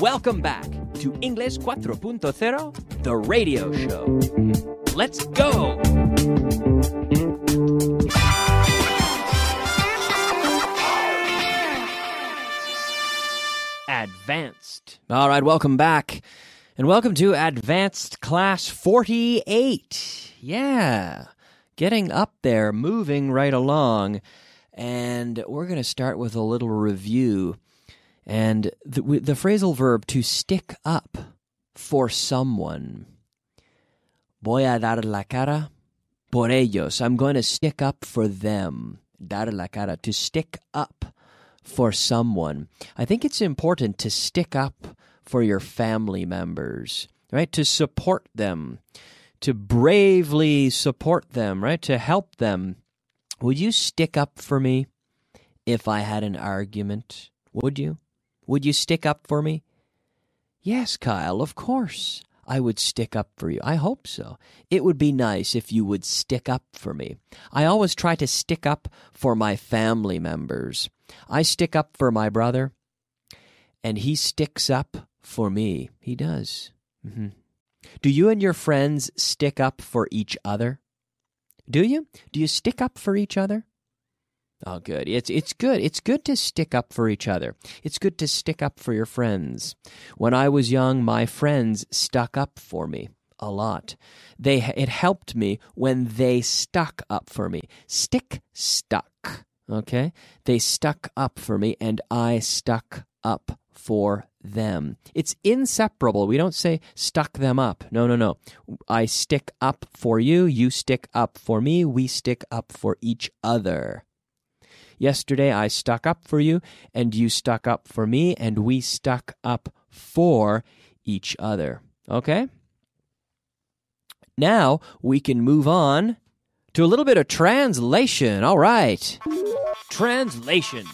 Welcome back to English 4.0, the radio show. Let's go! Advanced. All right, welcome back. And welcome to Advanced Class 48. Yeah, getting up there, moving right along. And we're going to start with a little review. And the, the phrasal verb to stick up for someone. Voy a dar la cara por ellos. I'm going to stick up for them. Dar la cara. To stick up for someone. I think it's important to stick up for your family members, right? To support them, to bravely support them, right? To help them. Would you stick up for me if I had an argument? Would you? Would you stick up for me? Yes, Kyle, of course. I would stick up for you. I hope so. It would be nice if you would stick up for me. I always try to stick up for my family members. I stick up for my brother, and he sticks up for me. He does. Mm-hmm. Do you and your friends stick up for each other? Do you? Do you stick up for each other? Oh, good. It's it's good. It's good to stick up for each other. It's good to stick up for your friends. When I was young, my friends stuck up for me a lot. They it helped me when they stuck up for me. Stick stuck. Okay? They stuck up for me and I stuck up for them. It's inseparable. We don't say stuck them up. No, no, no. I stick up for you, you stick up for me, we stick up for each other. Yesterday I stuck up for you, and you stuck up for me, and we stuck up for each other. Okay? Now we can move on to a little bit of translation. All right. Translation.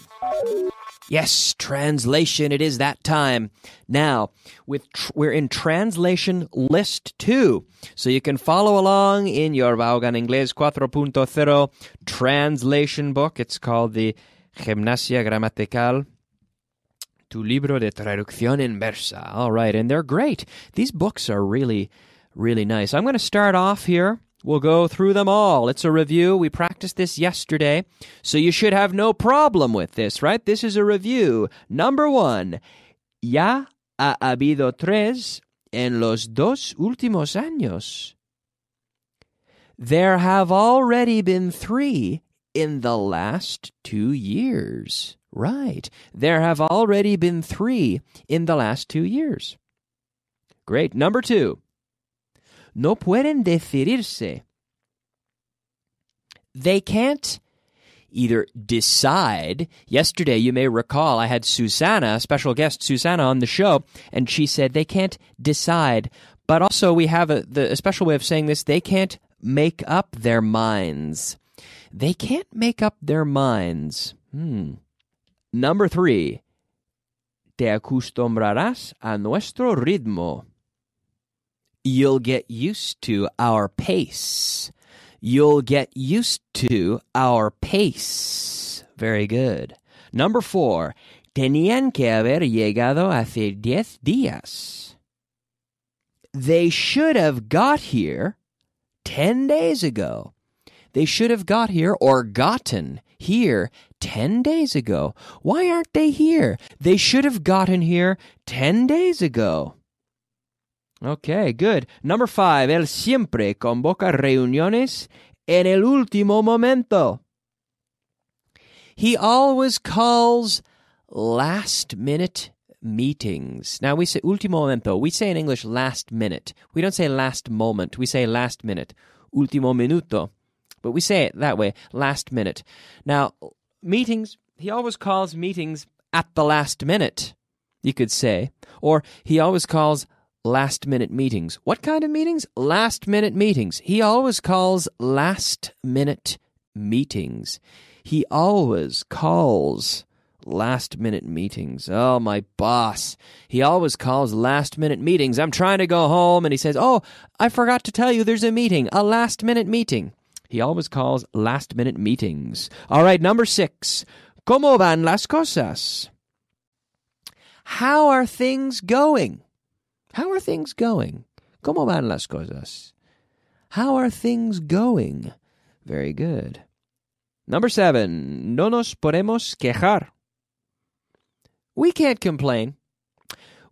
Yes, translation. It is that time. Now, with tr- we're in translation list 2. So you can follow along in your Vaughan Inglés 4.0 translation book. It's called the Gimnasia Gramatical. Tu libro de traducción inversa. All right, and they're great. These books are really, really nice. I'm going to start off here We'll go through them all. It's a review. We practiced this yesterday, so you should have no problem with this, right? This is a review. Number one, ya ha habido tres en los dos últimos años. There have already been three in the last two years. Right. There have already been three in the last two years. Great. Number two no pueden decidirse. They can't either decide. Yesterday, you may recall, I had Susanna, special guest Susanna, on the show, and she said they can't decide. But also, we have a, the, a special way of saying this they can't make up their minds. They can't make up their minds. Hmm. Number three, te acostumbrarás a nuestro ritmo. You'll get used to our pace. You'll get used to our pace. Very good. Number four, tenían que haber llegado hace diez días. They should have got here ten days ago. They should have got here or gotten here 10 days ago. Why aren't they here? They should have gotten here 10 days ago. Okay, good. Number five, él siempre convoca reuniones en el último momento. He always calls last minute meetings. Now we say último momento. We say in English last minute. We don't say last moment. We say last minute. Último minuto. But we say it that way, last minute. Now, meetings, he always calls meetings at the last minute, you could say. Or he always calls last minute meetings. What kind of meetings? Last minute meetings. He always calls last minute meetings. He always calls last minute meetings. Oh, my boss. He always calls last minute meetings. I'm trying to go home and he says, Oh, I forgot to tell you there's a meeting, a last minute meeting. He always calls last minute meetings. All right, number six. ¿Cómo van las cosas? How are things going? How are things going? ¿Cómo van las cosas? How are things going? Very good. Number seven, no nos podemos quejar. We can't complain.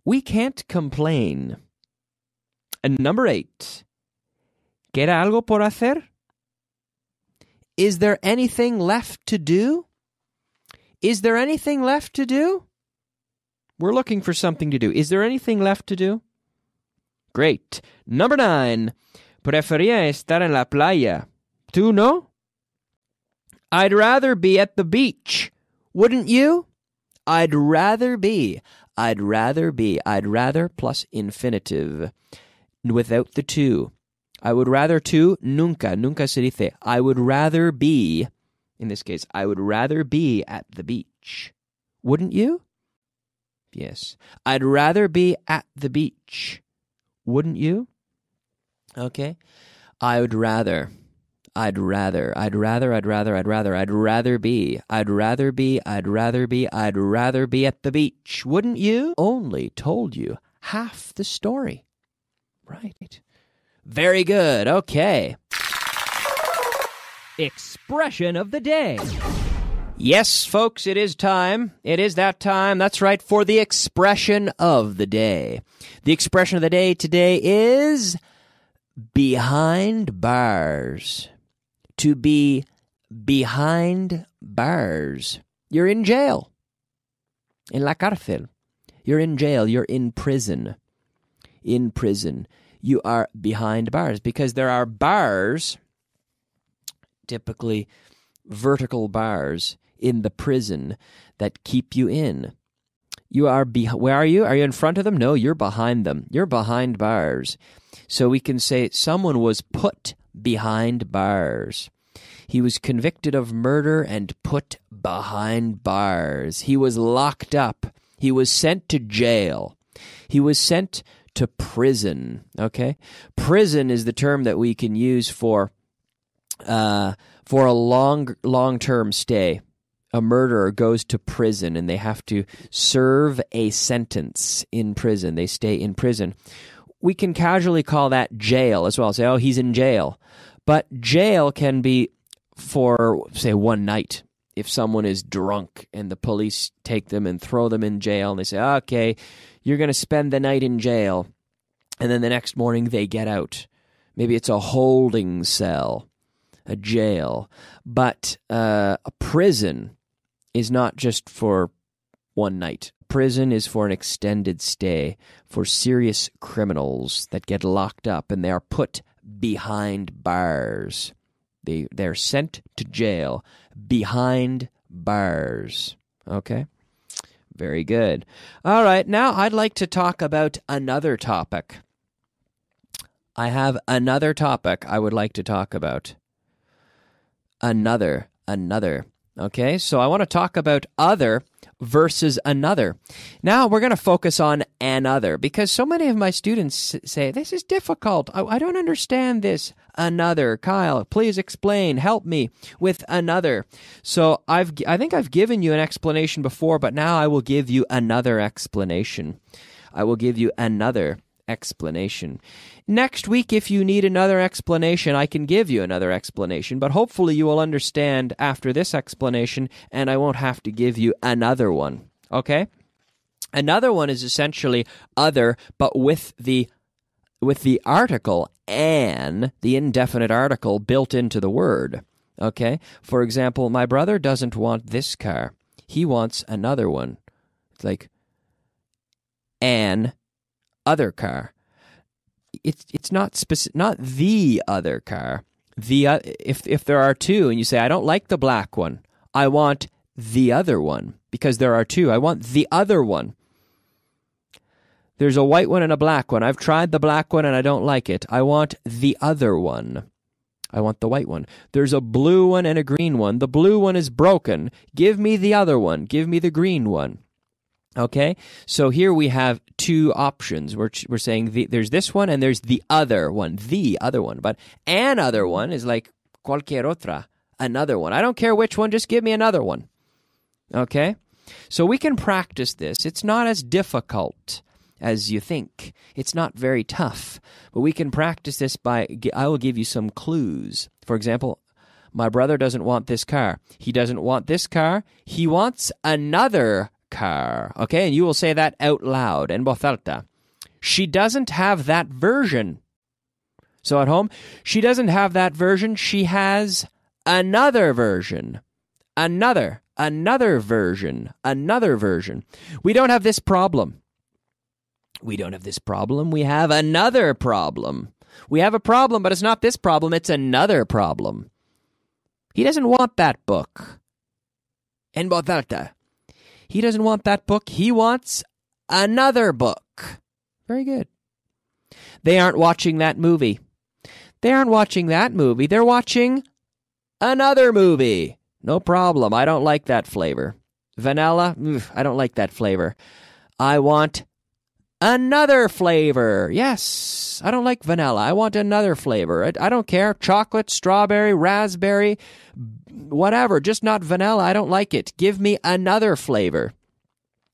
We can't complain. And number eight, ¿queda algo por hacer? Is there anything left to do? Is there anything left to do? We're looking for something to do. Is there anything left to do? Great. Number nine, prefería estar en la playa. ¿Tú no? I'd rather be at the beach. Wouldn't you? I'd rather be. I'd rather be. I'd rather plus infinitive without the to. I would rather to nunca. Nunca se dice. I would rather be, in this case, I would rather be at the beach. Wouldn't you? Yes. I'd rather be at the beach. Wouldn't you? Okay. I would rather. I'd rather. I'd rather. I'd rather. I'd rather. I'd rather be. I'd rather be. I'd rather be. I'd rather be at the beach. Wouldn't you? Only told you half the story. Right. Very good. Okay. Expression of the day. Yes, folks, it is time. It is that time. That's right, for the expression of the day. The expression of the day today is behind bars. To be behind bars. You're in jail. In la cárcel. You're in jail. You're in prison. In prison. You are behind bars because there are bars, typically vertical bars, in the prison that keep you in. You are be- where are you? Are you in front of them? No, you're behind them. You're behind bars. So we can say someone was put behind bars. He was convicted of murder and put behind bars. He was locked up. He was sent to jail. He was sent to prison. Okay? Prison is the term that we can use for uh, for a long long term stay a murderer goes to prison and they have to serve a sentence in prison. They stay in prison. We can casually call that jail as well. Say, oh, he's in jail. But jail can be for, say, one night. If someone is drunk and the police take them and throw them in jail and they say, okay, you're going to spend the night in jail. And then the next morning they get out. Maybe it's a holding cell, a jail. But uh, a prison is not just for one night. Prison is for an extended stay for serious criminals that get locked up and they are put behind bars. They they're sent to jail behind bars. Okay? Very good. All right, now I'd like to talk about another topic. I have another topic I would like to talk about. Another, another. Okay, so I want to talk about other versus another. Now we're going to focus on another because so many of my students say, This is difficult. I, I, don't understand this. Another. Kyle, please explain. Help me with another. So I've, I think I've given you an explanation before, but now I will give you another explanation. I will give you another explanation. Next week, if you need another explanation, I can give you another explanation, but hopefully you will understand after this explanation and I won't have to give you another one. Okay? Another one is essentially other, but with the with the article an, the indefinite article built into the word. Okay? For example, my brother doesn't want this car. He wants another one. It's like an other car. It's it's not specific, not the other car. The uh, if if there are two, and you say I don't like the black one, I want the other one because there are two. I want the other one. There's a white one and a black one. I've tried the black one and I don't like it. I want the other one. I want the white one. There's a blue one and a green one. The blue one is broken. Give me the other one. Give me the green one. Okay, so here we have two options. We're, we're saying the, there's this one and there's the other one, the other one. But an other one is like cualquier otra, another one. I don't care which one, just give me another one. Okay, So we can practice this. It's not as difficult as you think. It's not very tough, but we can practice this by I will give you some clues. For example, my brother doesn't want this car. He doesn't want this car. He wants another car. Okay, and you will say that out loud en voz alta. She doesn't have that version. So at home, she doesn't have that version. She has another version. Another, another version, another version. We don't have this problem. We don't have this problem. We have another problem. We have a problem, but it's not this problem, it's another problem. He doesn't want that book. En voz alta. He doesn't want that book. He wants another book. Very good. They aren't watching that movie. They aren't watching that movie. They're watching another movie. No problem. I don't like that flavor. Vanilla, mm, I don't like that flavor. I want another flavor. Yes, I don't like vanilla. I want another flavor. I, I, don't care. Chocolate, strawberry, raspberry, whatever. Just not vanilla. I don't like it. Give me another flavor.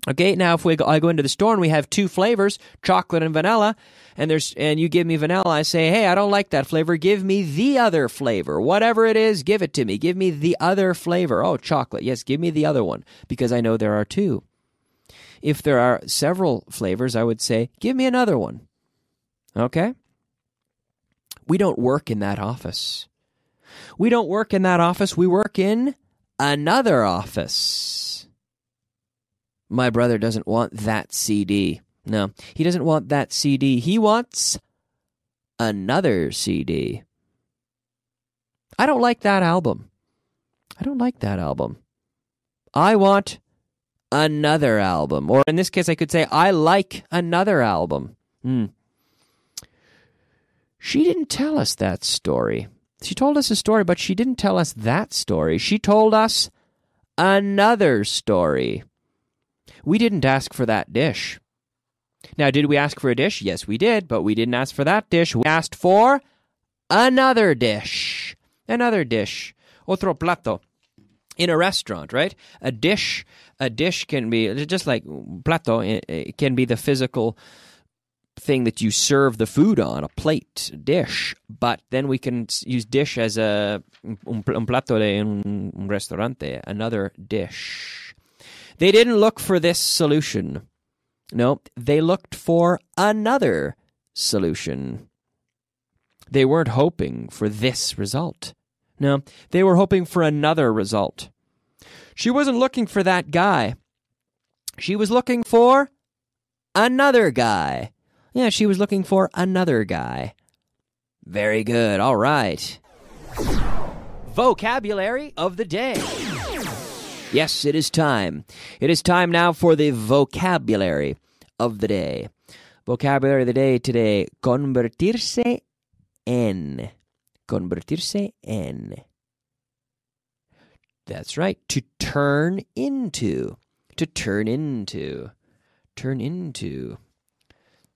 Okay, now if we go, I go into the store and we have two flavors, chocolate and vanilla, and there's and you give me vanilla, I say, "Hey, I don't like that flavor. Give me the other flavor. Whatever it is, give it to me. Give me the other flavor." Oh, chocolate. Yes, give me the other one because I know there are two. If there are several flavors, I would say, "Give me another one." Okay? We don't work in that office. We don't work in that office. We work in another office. My brother doesn't want that CD. No, he doesn't want that CD. He wants another CD. I don't like that album. I don't like that album. I want another album. Or in this case, I could say, I like another album. Hmm. She didn't tell us that story. She told us a story, but she didn't tell us that story. She told us another story. We didn't ask for that dish. Now, did we ask for a dish? Yes, we did, but we didn't ask for that dish. We asked for another dish. Another dish. Otro plato. In a restaurant, right? A dish, a dish can be just like plato. It can be the physical thing that you serve the food on, a plate, dish. But then we can use dish as a un, plato de un, un restaurante, another dish. They didn't look for this solution. No, they looked for another solution. They weren't hoping for this result. No, they were hoping for another result. She wasn't looking for that guy. She was looking for another guy. Yeah, she was looking for another guy. Very good. All right. Vocabulary of the day. Yes, it is time. It is time now for the vocabulary of the day. Vocabulary of the day today convertirse en. Convertirse en. That's right. To turn into. To turn into. Turn into.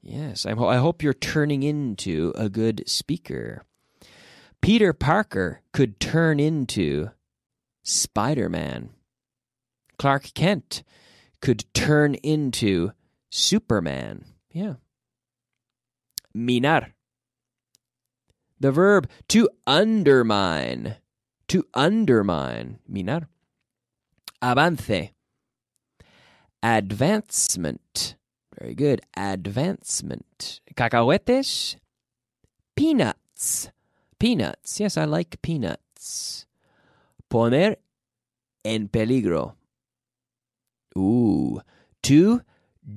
Yes, I, ho- I hope you're turning into a good speaker. Peter Parker could turn into Spider Man. Clark Kent could turn into Superman. Yeah. Minar. The verb to undermine. To undermine. Minar. Avance. Advancement. Very good. Advancement. Cacahuetes. Peanuts. Peanuts. Yes, I like peanuts. Poner en peligro. Ooh. To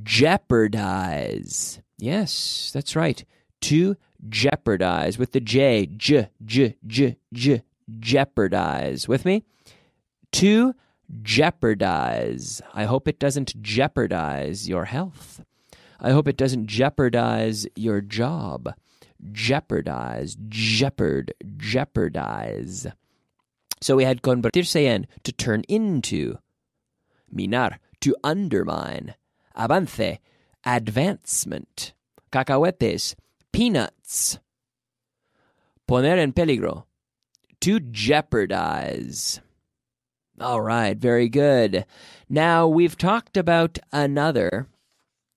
jeopardize. Yes, that's right. To jeopardize with the J, j, j, j, j, jeopardize. With me? To jeopardize. I hope it doesn't jeopardize your health. I hope it doesn't jeopardize your job. Jeopardize, jeopard, jeopardize. So we had convertirse en, to turn into. Minar, to undermine. Avance, advancement. Cacahuetes, peanuts. Poner en peligro, to jeopardize. All right, very good. Now we've talked about another,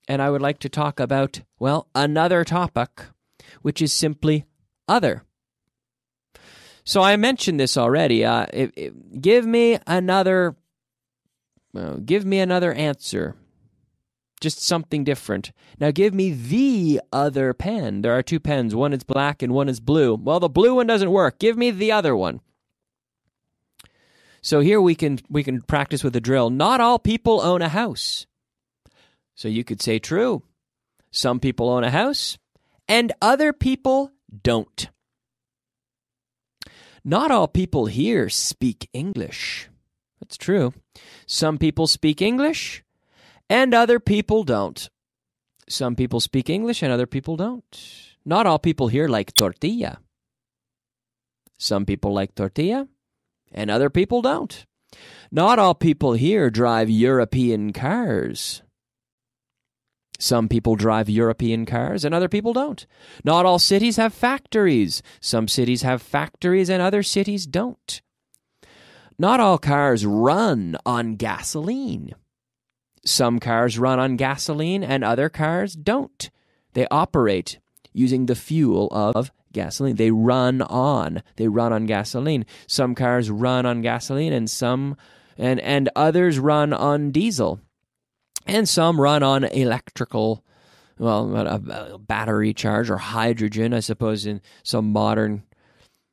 and I would like to talk about, well, another topic, which is simply other. So I mentioned this already. Uh, it, it, give me another. Uh, give me another answer. Just something different. Now give me the other pen. There are two pens. One is black and one is blue. Well, the blue one doesn't work. Give me the other one. So here we can we can practice with a drill. Not all people own a house. So you could say true. Some people own a house and other people don't. Not all people here speak English. That's true. Some people speak English and other people don't. Some people speak English and other people don't. Not all people here like tortilla. Some people like tortilla and other people don't. Not all people here drive European cars. Some people drive European cars and other people don't. Not all cities have factories. Some cities have factories and other cities don't. Not all cars run on gasoline. Some cars run on gasoline and other cars don't. They operate using the fuel of gasoline. They run on. They run on gasoline. Some cars run on gasoline and some and and others run on diesel and some run on electrical, well, a, battery charge or hydrogen, I suppose, in some modern,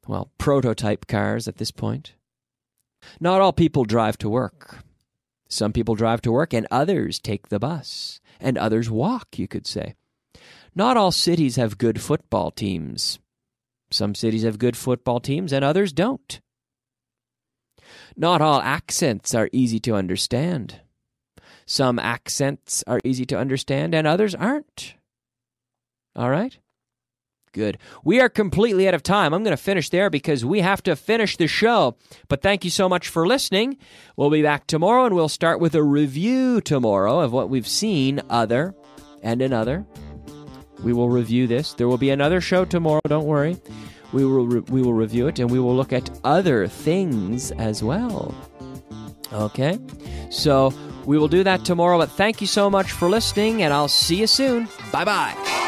well, prototype cars at this point. Not all people drive to work. Some people drive to work and others take the bus, and others walk, you could say. Not all cities have good football teams. Some cities have good football teams and others don't. Not all accents are easy to understand. Some accents are easy to understand and others aren't. All right? Good. We are completely out of time. I'm going to finish there because we have to finish the show. But thank you so much for listening. We'll be back tomorrow and we'll start with a review tomorrow of what we've seen, other and another. We will review this. There will be another show tomorrow, don't worry. We will re- we will review it and we will look at other things as well. Okay? So we will do that tomorrow, but thank you so much for listening, and I'll see you soon. Bye bye.